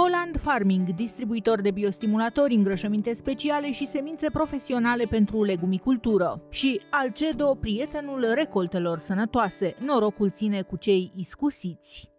Holland Farming, distribuitor de biostimulatori, îngrășăminte speciale și semințe profesionale pentru legumicultură. Și Alcedo, prietenul recoltelor sănătoase. Norocul ține cu cei iscusiți.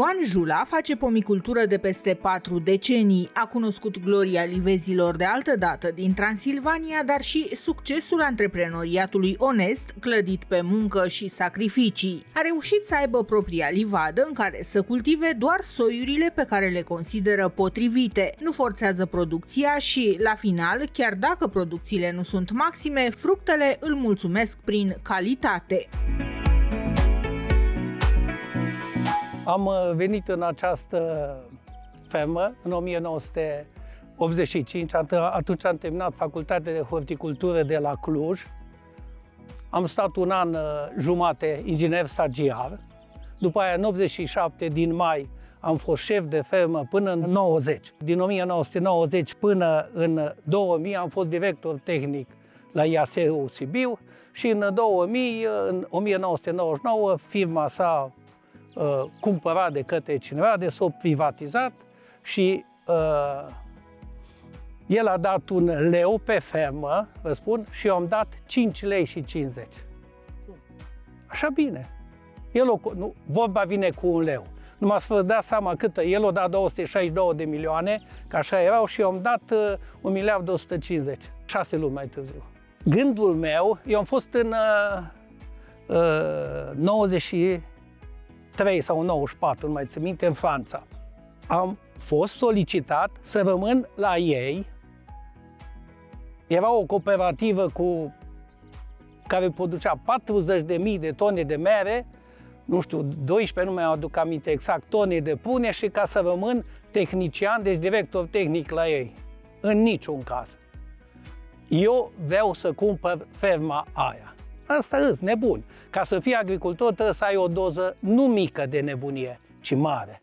Ioan Jula face pomicultură de peste patru decenii. A cunoscut gloria livezilor de altă dată din Transilvania, dar și succesul antreprenoriatului onest, clădit pe muncă și sacrificii. A reușit să aibă propria livadă în care să cultive doar soiurile pe care le consideră potrivite. Nu forțează producția și, la final, chiar dacă producțiile nu sunt maxime, fructele îl mulțumesc prin calitate. Am uh, venit în această fermă în 1985, atunci am terminat facultatea de horticultură de la Cluj. Am stat un an uh, jumate inginer stagiar. După aia, în 87, din mai, am fost șef de fermă până în 90. Din 1990 până în 2000 am fost director tehnic la IASU Sibiu și în 2000, în 1999, firma s-a uh, cumpărat de către cineva, de s-o privatizat și uh, el a dat un leu pe fermă, vă spun, și eu am dat 5 lei și 50. Așa bine. El o, nu, vorba vine cu un leu. Numai să vă dați seama câtă, el o dat 262 de milioane, că așa erau, și eu am dat uh, 1 miliard 250, șase luni mai târziu. Gândul meu, eu am fost în uh, uh, 90 93 sau 94, nu mai țin minte, în Franța. Am fost solicitat să rămân la ei. Era o cooperativă cu care producea 40.000 de tone de mere, nu știu, 12, nu mai aduc aminte exact, tone de pune și ca să rămân tehnician, deci director tehnic la ei. În niciun caz. Eu vreau să cumpăr ferma aia. Asta îs, nebun. Ca să fii agricultor trebuie să ai o doză nu mică de nebunie, ci mare.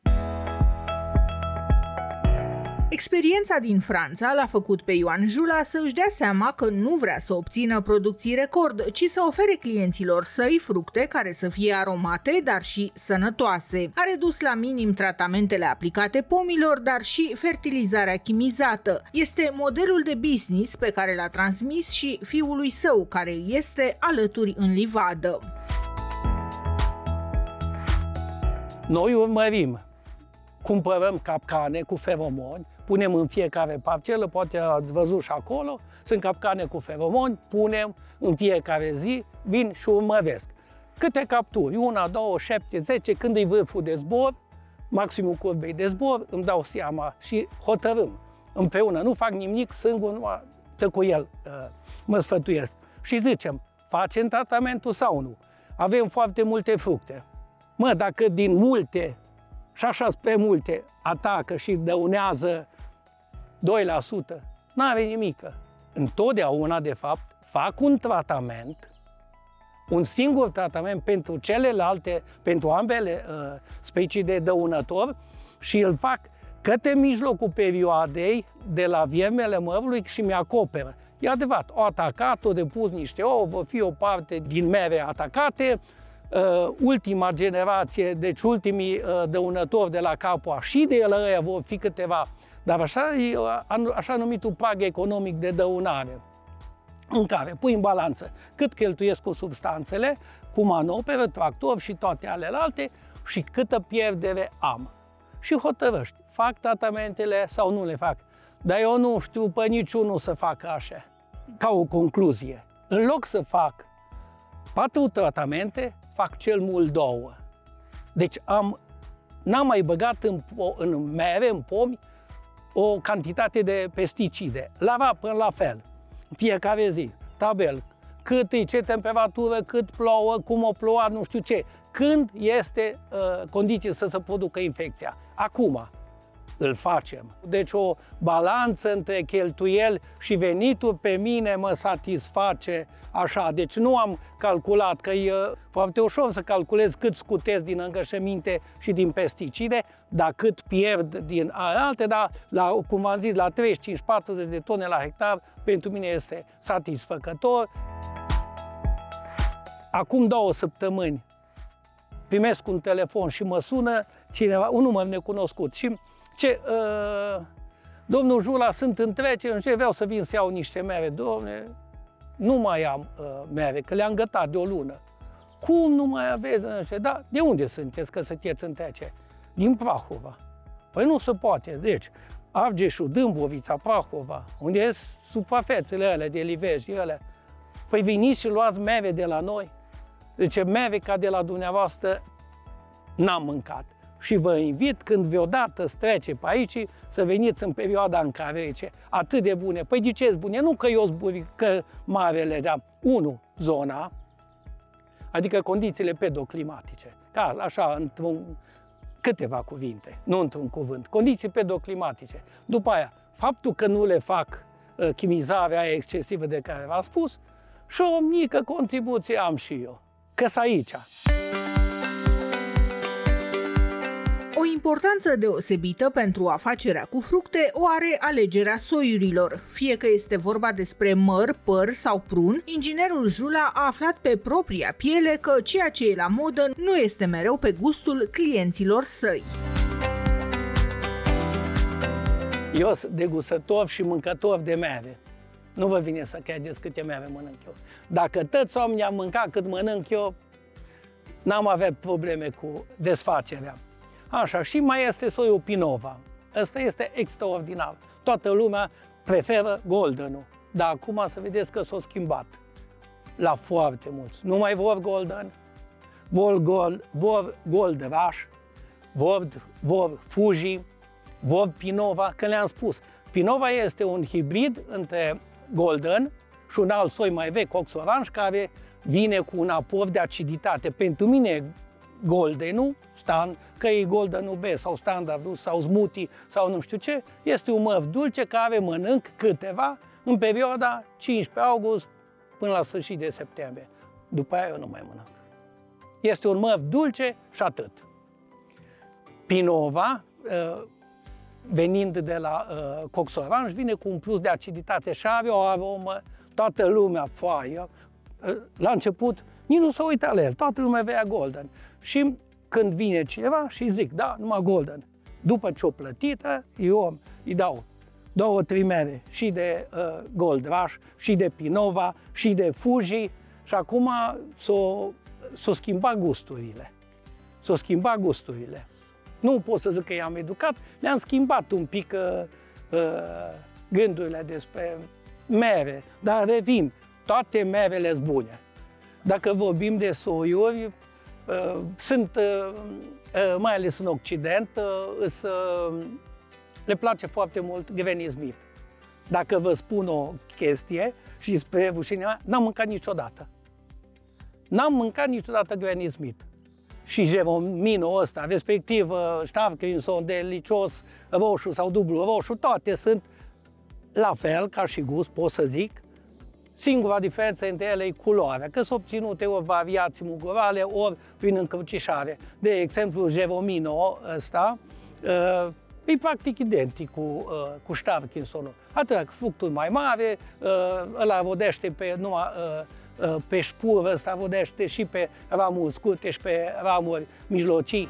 Experiența din Franța l-a făcut pe Ioan Jula să își dea seama că nu vrea să obțină producții record, ci să ofere clienților săi fructe care să fie aromate, dar și sănătoase. A redus la minim tratamentele aplicate pomilor, dar și fertilizarea chimizată. Este modelul de business pe care l-a transmis și fiului său, care este alături în livadă. Noi urmărim, cumpărăm capcane cu feromoni, punem în fiecare parcelă, poate ați văzut și acolo, sunt capcane cu feromoni, punem în fiecare zi, vin și urmăresc. Câte capturi? Una, două, șapte, zece, când e vârful de zbor, maximul curbei de zbor, îmi dau seama și hotărâm împreună. Nu fac nimic singur, nu tă cu el, uh, mă sfătuiesc. Și zicem, facem tratamentul sau nu? Avem foarte multe fructe. Mă, dacă din multe și așa pe multe atacă și dăunează 2%, nu are nimică. Întotdeauna, de fapt, fac un tratament, un singur tratament pentru celelalte, pentru ambele uh, specii de dăunător și îl fac către mijlocul perioadei de la viermele mărului și mi-acoperă. E adevărat, o atacat, o depus niște ouă, va fi o parte din mere atacate, uh, ultima generație, deci ultimii uh, dăunători de la Capua și de el ăia vor fi câteva dar așa e așa numitul pag economic de dăunare în care pui în balanță cât cheltuiesc cu substanțele, cu manoperă, tractor și toate alelalte și câtă pierdere am. Și hotărăști, fac tratamentele sau nu le fac. Dar eu nu știu pe niciunul să fac așa. Ca o concluzie, în loc să fac patru tratamente, fac cel mult două. Deci am, n-am mai băgat în, în mere, în pomi, o cantitate de pesticide. La până la fel, fiecare zi, tabel, cât e, ce temperatură, cât plouă, cum o ploua, nu știu ce. Când este uh, condiție să se producă infecția? Acum îl facem. Deci o balanță între cheltuieli și venituri pe mine mă satisface așa. Deci nu am calculat că e foarte ușor să calculez cât scutez din îngășăminte și din pesticide, dar cât pierd din alte, dar la, cum v-am zis, la 35-40 de tone la hectar, pentru mine este satisfăcător. Acum două săptămâni primesc un telefon și mă sună cineva, un număr necunoscut și ce, uh, domnul Jula, sunt în trecere, ce vreau să vin să iau niște mere, domne, nu mai am uh, mere, că le-am gătat de o lună. Cum nu mai aveți? Da, de unde sunteți că sunteți în trecere? Din Prahova. Păi nu se poate. Deci, Argeșul, Dâmbovița, Prahova, unde sunt suprafețele alea de livezi, ele. Păi veniți și luați mere de la noi. Deci mere ca de la dumneavoastră n-am mâncat. Și vă invit când vreodată strece pe aici să veniți în perioada în care ce atât de bune. Păi de ce bune? Nu că eu zburi, că marele, dar unu, zona, adică condițiile pedoclimatice. Ca așa, într-un câteva cuvinte, nu într-un cuvânt. Condiții pedoclimatice. După aia, faptul că nu le fac uh, chimizarea excesivă de care v-am spus și o mică contribuție am și eu. că aici. O importanță deosebită pentru afacerea cu fructe o are alegerea soiurilor. Fie că este vorba despre măr, păr sau prun, inginerul Jula a aflat pe propria piele că ceea ce e la modă nu este mereu pe gustul clienților săi. Eu sunt degustător și mâncător de mere. Nu vă vine să credeți câte mere mănânc eu. Dacă toți oamenii am mâncat cât mănânc eu, n-am avea probleme cu desfacerea. Așa, și mai este soiul Pinova. Ăsta este extraordinar. Toată lumea preferă goldenul. Dar acum să vedeți că s-a schimbat la foarte mulți. Nu mai vor golden, vor, gold, vor gold rush, vor, vor Fuji, vor Pinova, că le-am spus. Pinova este un hibrid între golden și un alt soi mai vechi, ox orange, care vine cu un aport de aciditate. Pentru mine goldenul, stand, că e goldenul B sau standardul sau smoothie sau nu știu ce, este un măr dulce care mănânc câteva în perioada 15 august până la sfârșit de septembrie. După aia eu nu mai mănânc. Este un măr dulce și atât. Pinova, uh, venind de la uh, Cox Orange, vine cu un plus de aciditate și are o aromă, toată lumea foaie. Uh, la început, nici nu se uită la el, toată lumea vrea golden. Și când vine cineva și zic, da, numai golden. După ce o plătită, eu îi dau două trimere și de uh, Gold Rush, și de Pinova, și de Fuji și acum s-o, s-o schimba gusturile. S-o schimba gusturile. Nu pot să zic că i-am educat, le-am schimbat un pic uh, uh, gândurile despre mere, dar revin, toate merele sunt bune. Dacă vorbim de soiuri, uh, sunt, uh, uh, mai ales în Occident, le place foarte mult Granny Smith. Dacă vă spun o chestie și spre rușinea n-am mâncat niciodată. N-am mâncat niciodată Granny Smith. Și Jeromino ăsta, respectiv Starkinson, delicios, roșu sau dublu roșu, toate sunt la fel ca și gust, pot să zic, Singura diferență între ele e culoarea, că sunt obținute ori variații mugurale, ori prin încrucișare. De exemplu, Jeromino ăsta uh, e practic identic cu, uh, cu Starkinsonul. Atât că fructul mai mare, uh, ăla rodește pe numai pe șpur, ăsta rodește și pe ramuri scurte și pe ramuri mijlocii.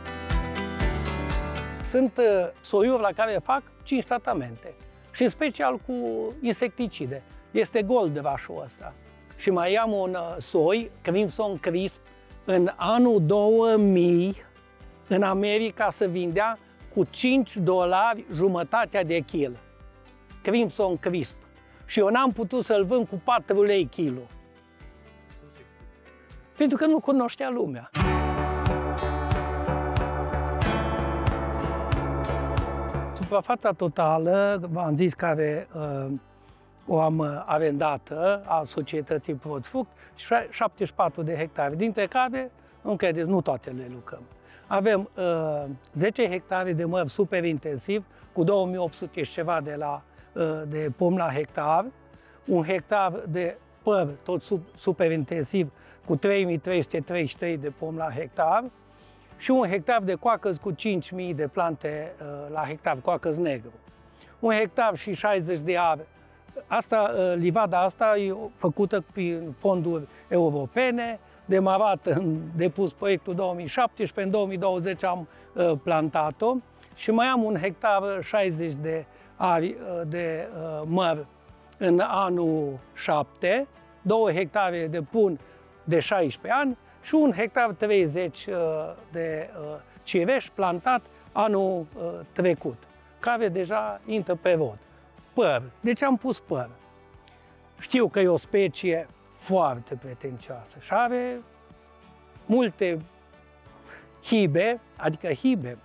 Sunt soiuri la care fac 5 tratamente și în special cu insecticide este gold vașul ăsta. Și mai am un uh, soi, Crimson Crisp, în anul 2000, în America se vindea cu 5 dolari jumătatea de kil. Crimson Crisp. Și eu n-am putut să-l vând cu 4 lei kilo. Pentru că nu cunoștea lumea. Suprafața totală, v-am zis, care uh, o am uh, avendată a societății Prodfruct, 74 de hectare, dintre care, nu credeți, nu toate le lucrăm. Avem uh, 10 hectare de măr super intensiv, cu 2800 și ceva de, la, uh, de pom la hectar, un hectar de păr tot sub, super intensiv, cu 3333 de pom la hectar, și un hectar de coacăz cu 5.000 de plante uh, la hectar, coacăz negru. Un hectar și 60 de are Asta, uh, livada asta e făcută prin fonduri europene, demarat, în depus proiectul 2017, în 2020 am uh, plantat-o și mai am un hectar 60 de ari uh, de uh, măr în anul 7, două hectare de pun de 16 ani și un hectar 30 uh, de uh, cireș plantat anul uh, trecut, care deja intră pe rod. Păr. De ce am pus păr? Știu că e o specie foarte pretențioasă și are multe hibe, adică hibe,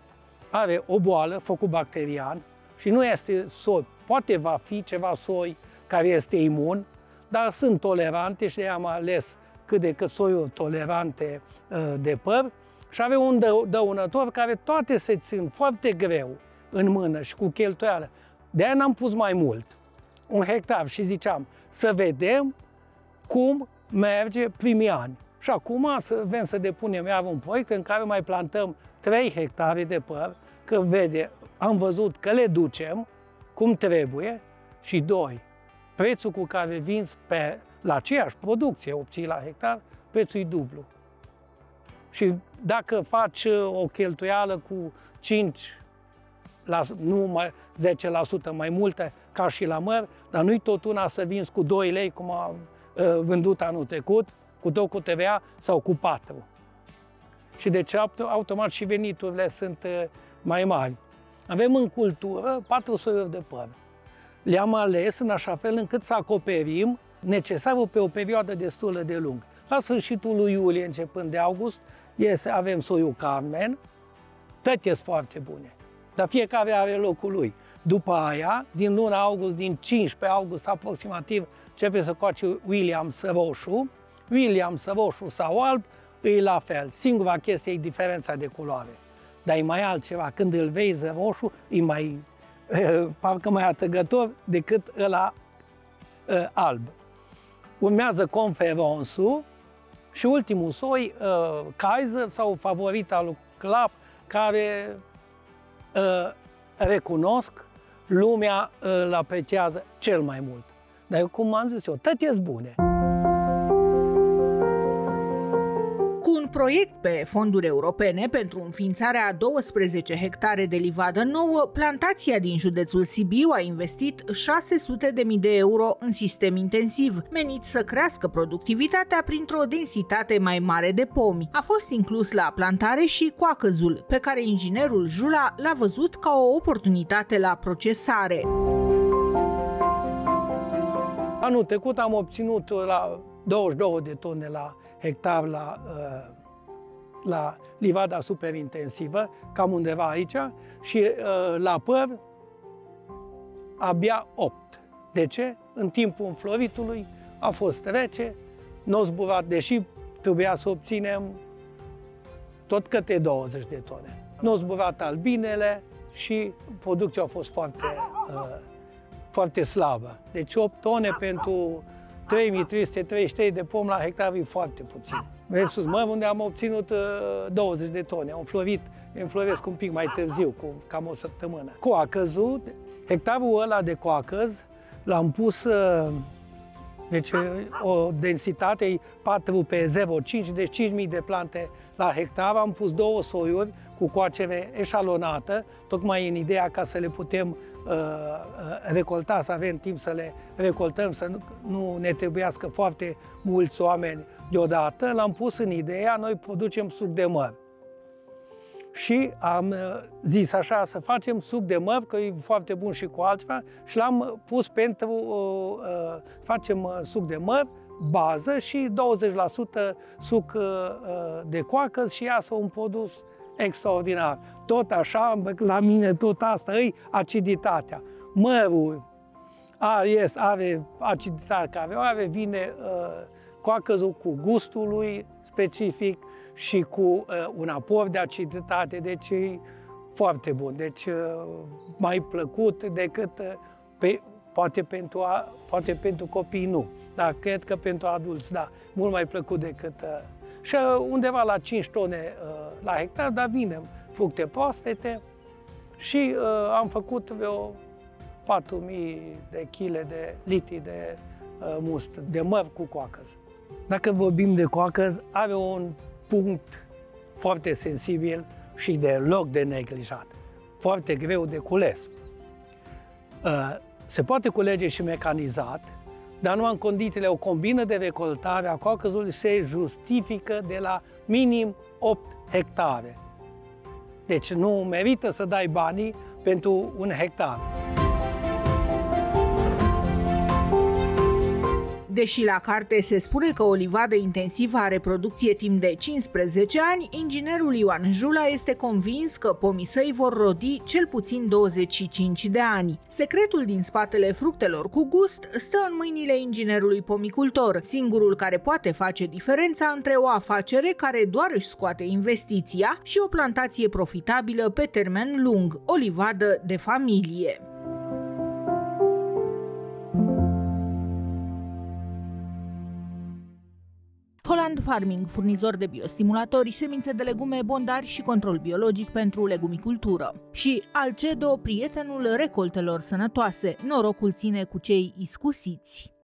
are o boală, focul bacterian, și nu este soi. Poate va fi ceva soi care este imun, dar sunt tolerante și am ales cât de cât soiuri tolerante uh, de păr și avea un dăunător care toate se țin foarte greu în mână și cu cheltuială. De aia n-am pus mai mult, un hectar și ziceam să vedem cum merge primii ani. Și acum să vrem să depunem iar un proiect în care mai plantăm 3 hectare de păr, că vede, am văzut că le ducem cum trebuie și doi, prețul cu care vinzi pe, la aceeași producție obții la hectar, prețul e dublu. Și dacă faci uh, o cheltuială cu 5, la, nu mai 10% mai multe ca și la măr, dar nu-i tot una să vinzi cu 2 lei, cum a uh, vândut anul trecut, cu tot cu TVA sau cu 4. Și de ce automat și veniturile sunt uh, mai mari. Avem în cultură patru soiuri de păr. Le-am ales în așa fel încât să acoperim necesarul pe o perioadă destul de lungă. La sfârșitul lui iulie, începând de august, este, avem soiul Carmen, toate sunt foarte bune, dar fiecare are locul lui. După aia, din luna august, din 15 august aproximativ, începe să coace Williams roșu. Williams roșu sau alb e la fel. Singura chestie e diferența de culoare. Dar e mai altceva. Când îl vezi roșu, e mai, parcă mai atăgător decât ăla alb. Urmează Conferonsul și ultimul soi, Kaiser sau favorita lui Clap, care recunosc, lumea îl apreciază cel mai mult. Dar cum am zis eu, toate sunt bune. Proiect pe fonduri europene pentru înființarea 12 hectare de livadă nouă, plantația din județul Sibiu a investit 600.000 de euro în sistem intensiv, menit să crească productivitatea printr-o densitate mai mare de pomi. A fost inclus la plantare și coacăzul, pe care inginerul Jula l-a văzut ca o oportunitate la procesare. Anul trecut am obținut la 22 de tone la hectar la uh, la livada superintensivă, cam undeva aici, și uh, la păr abia 8. De ce? În timpul înfloritului a fost rece, nu zburat, deși trebuia să obținem tot câte 20 de tone. Nu zburat albinele și producția a fost foarte, uh, foarte slabă. Deci 8 tone pentru 3333 de pom la hectar e foarte puțin versus mă, unde am obținut uh, 20 de tone. Am înflorit, înfloresc un pic mai târziu, cu cam o săptămână. Coacăzul, hectarul ăla de coacăz, l-am pus, uh, deci uh, o densitate 4 pe 0,5, deci 5.000 de plante la hectar. Am pus două soiuri cu coacere eșalonată, tocmai în ideea ca să le putem uh, uh, recolta, să avem timp să le recoltăm, să nu, nu ne trebuiască foarte mulți oameni deodată. L-am pus în ideea, noi producem suc de măr. Și am uh, zis așa, să facem suc de măr, că e foarte bun și cu altceva, și l-am pus pentru, uh, uh, facem uh, suc de măr, bază și 20% suc uh, uh, de coacă și iasă un produs extraordinar. Tot așa, la mine tot asta e aciditatea. Mărul are, este, are aciditatea care are, vine uh, coacăzul cu gustul lui specific și cu uh, un aport de aciditate, deci e foarte bun. Deci uh, mai plăcut decât uh, pe, poate, pentru a, poate pentru copii nu, dar cred că pentru adulți, da, mult mai plăcut decât uh, și uh, undeva la 5 tone uh, la hectar, dar vine fructe proaspete și uh, am făcut vreo 4.000 de kg de litri de must, de măr cu coacăz. Dacă vorbim de coacă, are un punct foarte sensibil și de loc de neglijat, foarte greu de cules. Uh, se poate culege și mecanizat, dar nu în condițiile o combină de recoltare a coacăzului se justifică de la minim 8 hectare. Deci nu merită să dai banii pentru un hectar. Deși la carte se spune că o livadă intensivă are producție timp de 15 ani, inginerul Ioan Jula este convins că pomii săi vor rodi cel puțin 25 de ani. Secretul din spatele fructelor cu gust stă în mâinile inginerului pomicultor, singurul care poate face diferența între o afacere care doar își scoate investiția și o plantație profitabilă pe termen lung, o livadă de familie. Holland Farming, furnizor de biostimulatori, semințe de legume, bondari și control biologic pentru legumicultură. Și Alcedo, prietenul recoltelor sănătoase. Norocul ține cu cei iscusiți.